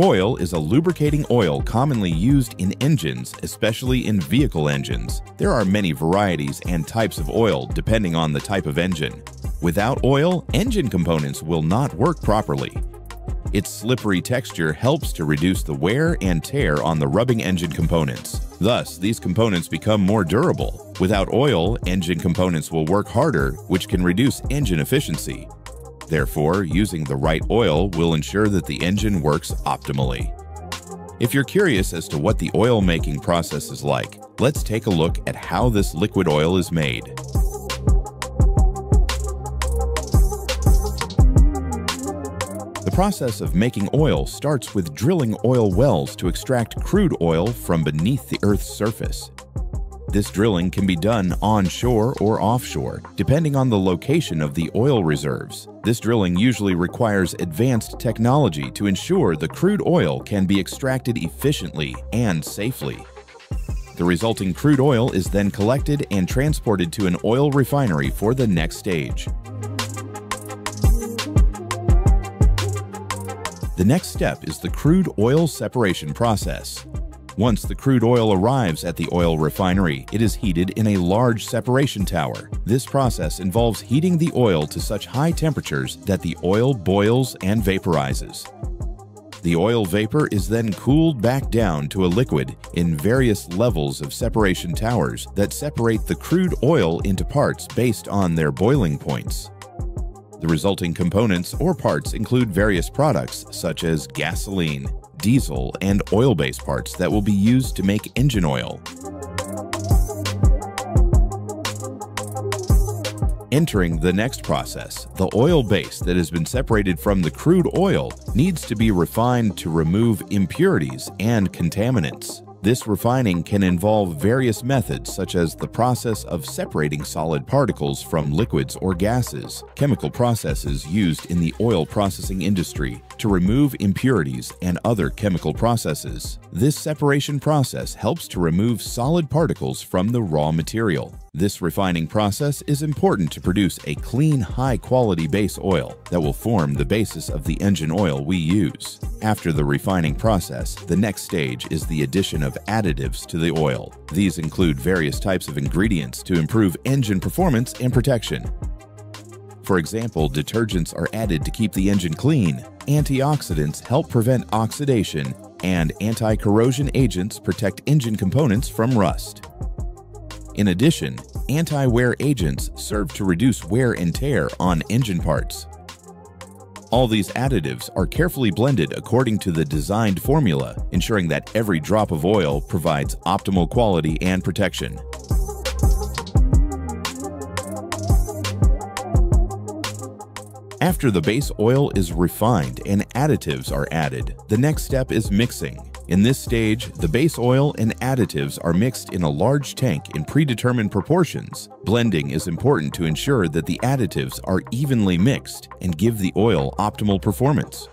Oil is a lubricating oil commonly used in engines, especially in vehicle engines. There are many varieties and types of oil depending on the type of engine. Without oil, engine components will not work properly. Its slippery texture helps to reduce the wear and tear on the rubbing engine components. Thus, these components become more durable. Without oil, engine components will work harder, which can reduce engine efficiency. Therefore, using the right oil will ensure that the engine works optimally. If you're curious as to what the oil making process is like, let's take a look at how this liquid oil is made. Process of making oil starts with drilling oil wells to extract crude oil from beneath the Earth's surface. This drilling can be done onshore or offshore, depending on the location of the oil reserves. This drilling usually requires advanced technology to ensure the crude oil can be extracted efficiently and safely. The resulting crude oil is then collected and transported to an oil refinery for the next stage. The next step is the crude oil separation process. Once the crude oil arrives at the oil refinery, it is heated in a large separation tower. This process involves heating the oil to such high temperatures that the oil boils and vaporizes. The oil vapor is then cooled back down to a liquid in various levels of separation towers that separate the crude oil into parts based on their boiling points. The resulting components or parts include various products such as gasoline, diesel, and oil-based parts that will be used to make engine oil. Entering the next process, the oil base that has been separated from the crude oil needs to be refined to remove impurities and contaminants. This refining can involve various methods such as the process of separating solid particles from liquids or gases, chemical processes used in the oil processing industry to remove impurities and other chemical processes. This separation process helps to remove solid particles from the raw material. This refining process is important to produce a clean, high-quality base oil that will form the basis of the engine oil we use. After the refining process, the next stage is the addition of additives to the oil. These include various types of ingredients to improve engine performance and protection. For example, detergents are added to keep the engine clean, antioxidants help prevent oxidation, and anti-corrosion agents protect engine components from rust. In addition, anti-wear agents serve to reduce wear and tear on engine parts. All these additives are carefully blended according to the designed formula, ensuring that every drop of oil provides optimal quality and protection. After the base oil is refined and additives are added, the next step is mixing. In this stage, the base oil and additives are mixed in a large tank in predetermined proportions. Blending is important to ensure that the additives are evenly mixed and give the oil optimal performance.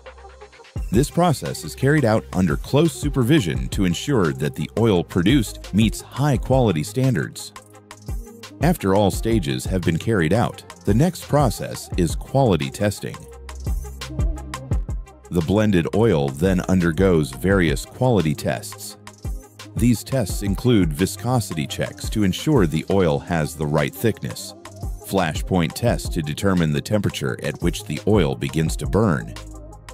This process is carried out under close supervision to ensure that the oil produced meets high quality standards. After all stages have been carried out, the next process is quality testing. The blended oil then undergoes various quality tests. These tests include viscosity checks to ensure the oil has the right thickness, flashpoint tests to determine the temperature at which the oil begins to burn,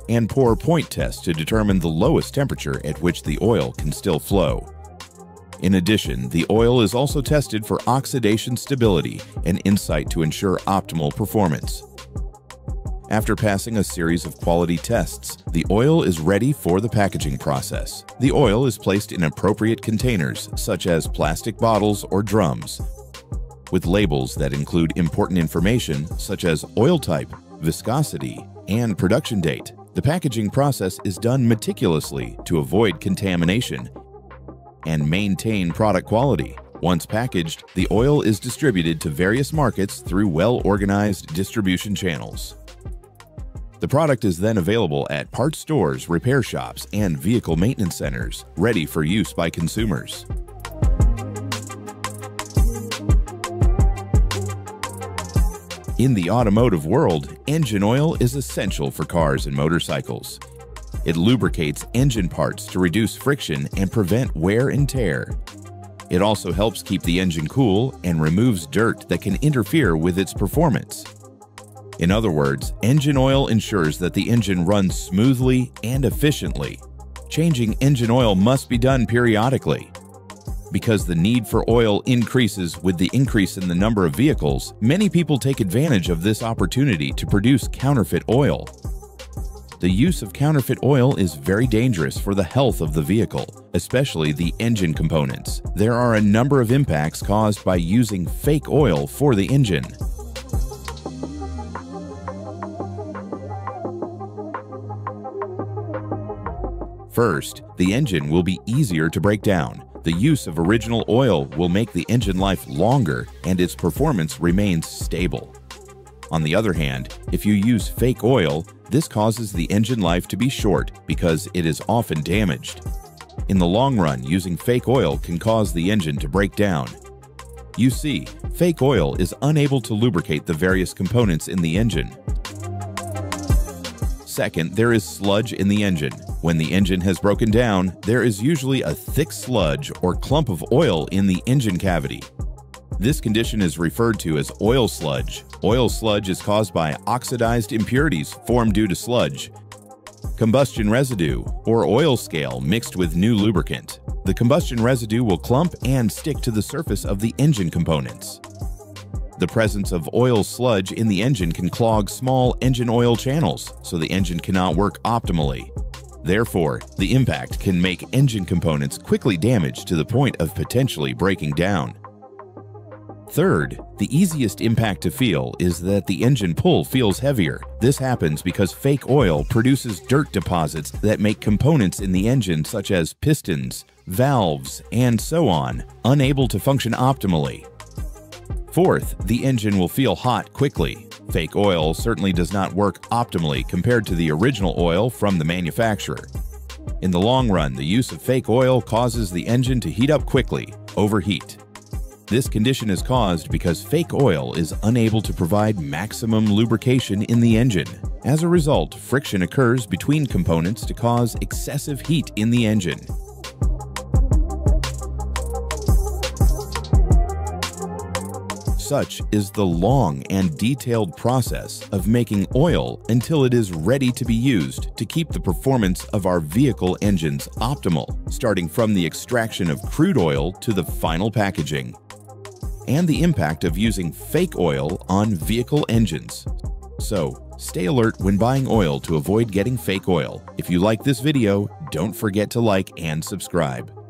and pour point tests to determine the lowest temperature at which the oil can still flow. In addition, the oil is also tested for oxidation stability and insight to ensure optimal performance. After passing a series of quality tests, the oil is ready for the packaging process. The oil is placed in appropriate containers, such as plastic bottles or drums, with labels that include important information such as oil type, viscosity, and production date. The packaging process is done meticulously to avoid contamination and maintain product quality. Once packaged, the oil is distributed to various markets through well-organized distribution channels. The product is then available at parts stores, repair shops, and vehicle maintenance centers, ready for use by consumers. In the automotive world, engine oil is essential for cars and motorcycles. It lubricates engine parts to reduce friction and prevent wear and tear. It also helps keep the engine cool and removes dirt that can interfere with its performance. In other words, engine oil ensures that the engine runs smoothly and efficiently. Changing engine oil must be done periodically. Because the need for oil increases with the increase in the number of vehicles, many people take advantage of this opportunity to produce counterfeit oil. The use of counterfeit oil is very dangerous for the health of the vehicle, especially the engine components. There are a number of impacts caused by using fake oil for the engine. First, the engine will be easier to break down. The use of original oil will make the engine life longer and its performance remains stable. On the other hand, if you use fake oil, this causes the engine life to be short because it is often damaged. In the long run, using fake oil can cause the engine to break down. You see, fake oil is unable to lubricate the various components in the engine. Second, there is sludge in the engine. When the engine has broken down, there is usually a thick sludge or clump of oil in the engine cavity. This condition is referred to as oil sludge. Oil sludge is caused by oxidized impurities formed due to sludge, combustion residue, or oil scale mixed with new lubricant. The combustion residue will clump and stick to the surface of the engine components. The presence of oil sludge in the engine can clog small engine oil channels, so the engine cannot work optimally. Therefore, the impact can make engine components quickly damaged to the point of potentially breaking down. Third, the easiest impact to feel is that the engine pull feels heavier. This happens because fake oil produces dirt deposits that make components in the engine such as pistons, valves, and so on unable to function optimally. Fourth, the engine will feel hot quickly. Fake oil certainly does not work optimally compared to the original oil from the manufacturer. In the long run, the use of fake oil causes the engine to heat up quickly, overheat. This condition is caused because fake oil is unable to provide maximum lubrication in the engine. As a result, friction occurs between components to cause excessive heat in the engine. Such is the long and detailed process of making oil until it is ready to be used to keep the performance of our vehicle engines optimal, starting from the extraction of crude oil to the final packaging, and the impact of using fake oil on vehicle engines. So, stay alert when buying oil to avoid getting fake oil. If you like this video, don't forget to like and subscribe.